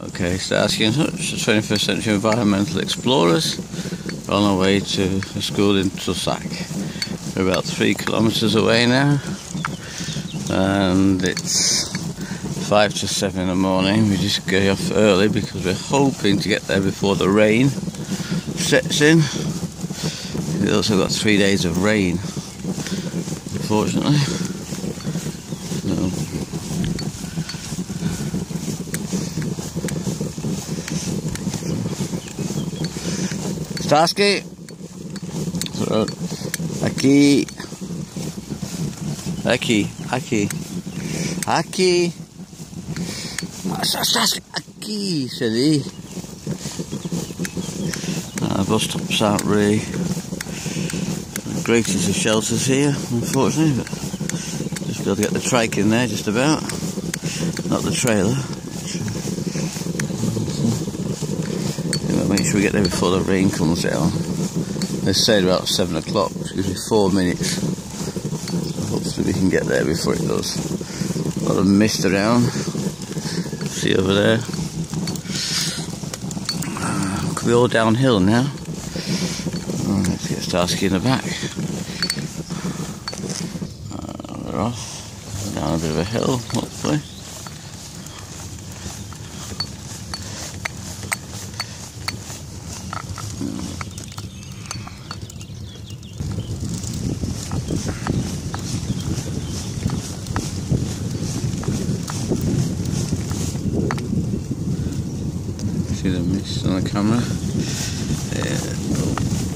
Okay, Starsky and Hutch, the 21st Century Environmental Explorers, We're on our way to a school in Tursac. We're about three kilometres away now, and it's five to seven in the morning. We just get off early because we're hoping to get there before the rain sets in. We've also got three days of rain, unfortunately. Starsky. Aquí. Aquí. Aquí. Aquí. Starsky. Aquí, said. Uh, bus stops aren't really the greatest of shelters here, unfortunately, but just able to get the trike in there just about. Not the trailer. Sure we get there before the rain comes down. They said about 7 o'clock, which gives me 4 minutes. So hopefully we can get there before it does. A lot of mist around. See over there. Uh, could be all downhill now. Let's get Starsky in the back. Uh, we're off. Down a bit of a hill, hopefully. See the mist on the camera? Oh.